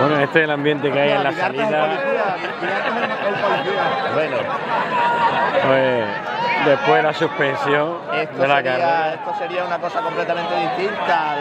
Bueno, este es el ambiente que hay en la salida. Bueno, Pues después de la suspensión esto de la sería, carrera. esto sería una cosa completamente distinta.